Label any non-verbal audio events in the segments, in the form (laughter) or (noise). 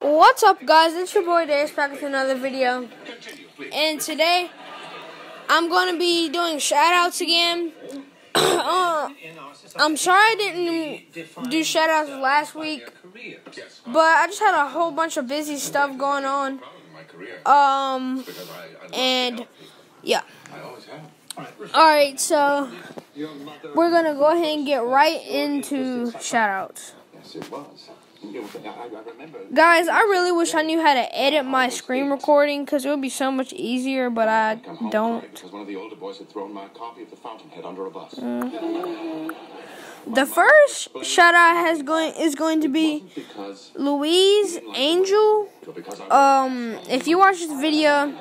What's up, guys? It's your boy Darius back with another video. And today, I'm going to be doing shoutouts again. (coughs) uh, I'm sorry I didn't do shoutouts last week, but I just had a whole bunch of busy stuff going on. Um, and yeah. Alright, so we're going to go ahead and get right into shoutouts. Yes, it was. I, I remember. Guys, I really wish I knew how to edit my screen recording because it would be so much easier, but I don't. Because one of the older boys had thrown my copy of The Fountainhead under a bus. (laughs) The first shout out has going is going to be Louise Angel. Um, if you watch this video,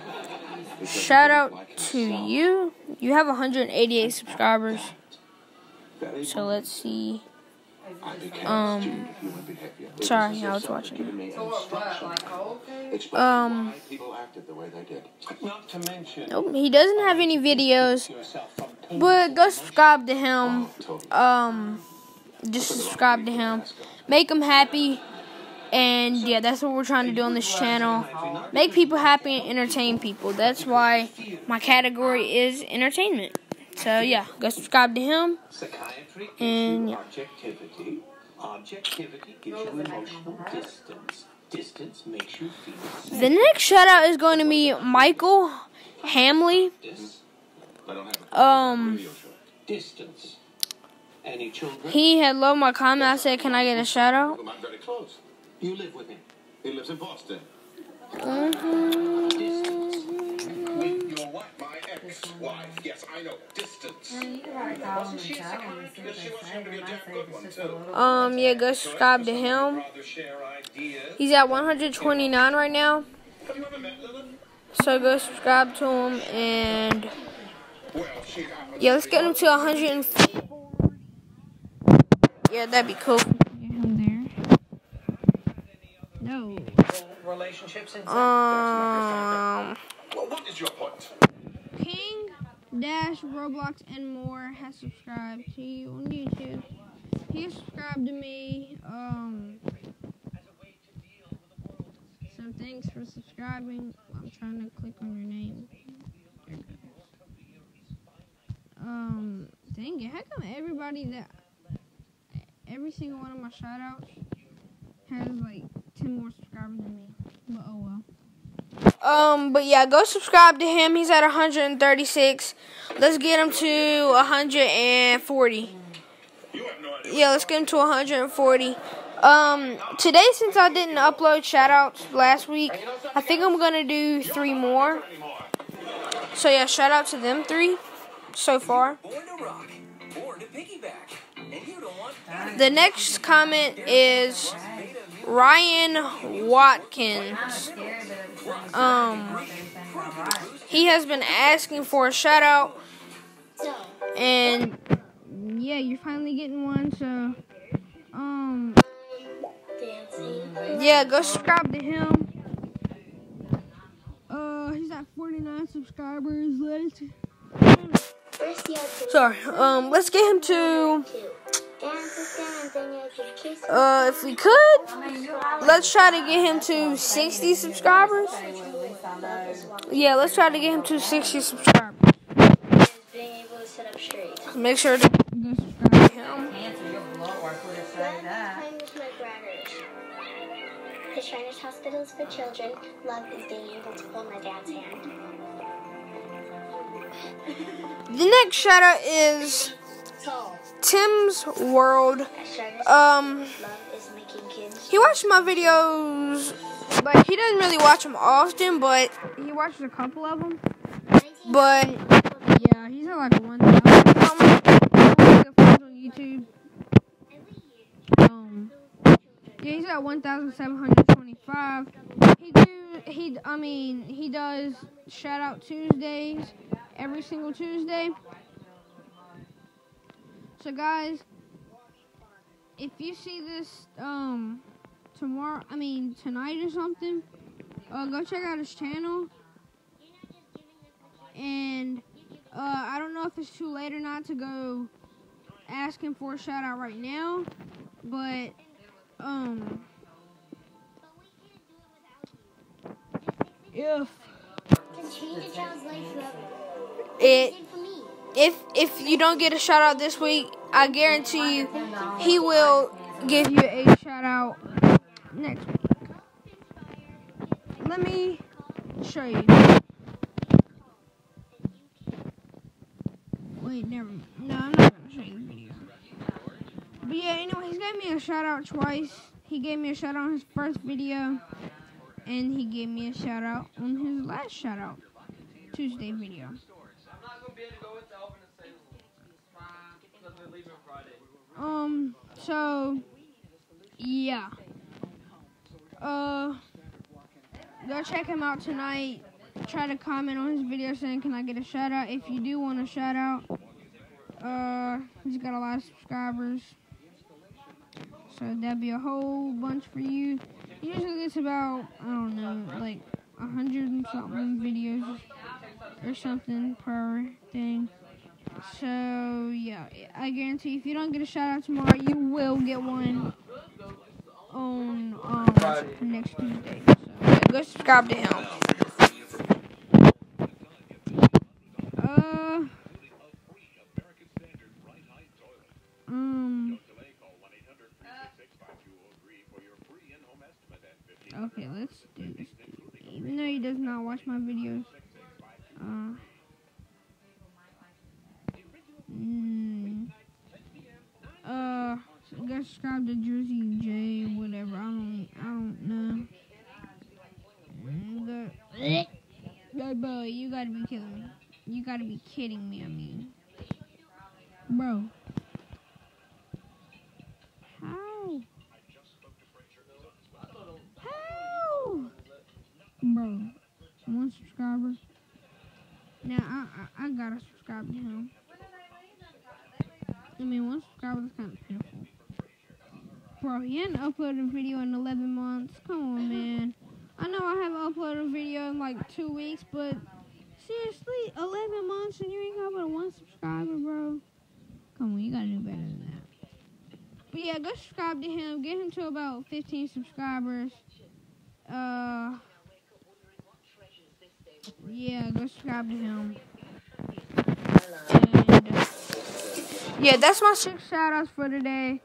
shout out to you. You have 188 subscribers. So let's see. Um, a student of human behavior. It sorry, I was watching giving me instruction. Explaining Um, why people acted the way they did. Not to mention Nope, he doesn't have any videos, yourself from pain. but go subscribe to him. Um, just subscribe to him. Make him happy. And yeah, that's what we're trying to do on this channel. Make people happy and entertain people. That's why my category is entertainment. So yeah, go subscribe to him. Psychiatry gives And you yeah. objectivity. Objectivity gives you emotional distance. Distance makes you feel safe. The next shout out is going to be Michael Hamley. This I don't have a Um, distance. Any children? he had loved my comment. I said, "Can I get a shout out?" I'm very close. You live with him. He lives in Boston. Distance. With your wife, my ex-wife. Yes, I know. Distance. Wasn't she a psychiatrist? She wants him to be a deaf good one, too. Um, yeah, go subscribe to him. Rather share ideas. He's at 129 right now. Have you ever met So go subscribe to him and Well, she happens yeah, let's get him to 104. Yeah, that'd be cool. Get him there. No. Relationships Um, Well, what is your point? Dash Roblox and more has subscribed to you on YouTube. He subscribed to me. Um, so thanks for subscribing. I'm trying to click on your name. Um, dang it! How come everybody that every single one of my shoutouts has like ten more subscribers than me? But oh well. Um, but yeah, go subscribe to him. He's at 136. Let's get him to 140. You have no idea. Yeah, let's get him to 140. Um, today since I didn't upload shoutouts last week, I think I'm gonna do three more. So yeah, shout out to them three so far. The next comment is Ryan Watkins. Um, he has been asking for a shout out, and yeah, you're finally getting one. So, um, yeah, go subscribe to him. Uh, he's at 49 subscribers. Let's sorry. Um, let's get him to. Uh, if we could, let's try to get him to 60 subscribers. Yeah, let's try to get him to 60 subscribers. being able to sit up straight. Make sure to subscribe to him. Time with my. The Shriners Hospitals for Children. Love is being able to hold my dad's hand. The next shout out is Tim's World. Um, love is making kids. he watched my videos. but he doesn't really watch them often, but he watches a couple of them. But yeah, he's at like one thousand on YouTube. Um, yeah, he's at one thousand seven hundred twenty-five. He do he I mean he does shout out Tuesdays every single Tuesday. So guys, if you see this um tomorrow, I mean tonight or something, uh, go check out his channel. And uh, I don't know if it's too late or not to go ask him for a shout out right now, but um if Can change a child's life forever. it Did for me. If if you don't get a shout out this week, I guarantee you he will give you a shout out next week. Let me show you. Wait, never. No, I'm not gonna show you the video. But yeah, anyway, he's gave me a shout out twice. He gave me a shout out on his first video, and he gave me a shout out on his last shout out Tuesday video. Um, so, yeah. Uh, go check him out tonight. Try to comment on his video saying, can I get a shout out? If you do want a shout out, uh, he's got a lot of subscribers. So that'd be a whole bunch for you. He usually gets about, I don't know, like a hundred and something videos or something per thing. So yeah, I guarantee if you don't get a shout out tomorrow, you will get one on um next Tuesday. So yeah, go subscribe to him. Uh, um. Okay, let's do this. Even though he does not watch my videos, uh. Mm, uh, go subscribe to Jersey J, whatever. I don't, I don't know. The- uh, Hey, bro, you gotta be kidding me. You gotta be kidding me. I mean, bro. How? How? Bro, one subscriber. Now I, I I gotta subscribe to him. I mean, one subscriber is kind of. Bro, he hadn't uploaded a video in 11 months. Come on, man. I know I haven't uploaded a video in like two weeks, but seriously, 11 months and you ain't got but one subscriber, bro. Come on, you gotta do better than that. But yeah, go subscribe to him. Get him to about 15 subscribers. Uh, yeah, go subscribe to him. And, uh, yeah, that's my six shout outs for today.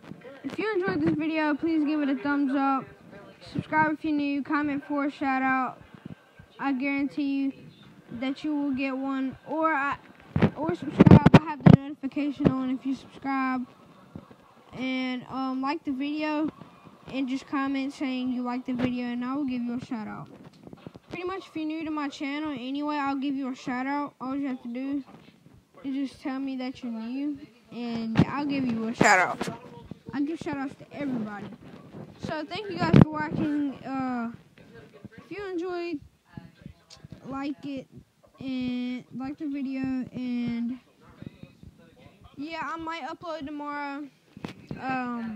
If you enjoyed this video, please give it a thumbs up. Subscribe if you're new. Comment for a shout out. I guarantee you that you will get one. Or I, or subscribe. I have the notification on if you subscribe. And um, like the video and just comment saying you like the video and I will give you a shout out. Pretty much if you're new to my channel anyway, I'll give you a shout out. All you have to do is just tell me that you're new and I'll give you a shout out. I give shout outs to everybody. So thank you guys for watching. Uh, if you enjoyed, like it and like the video and yeah, I might upload tomorrow. Um,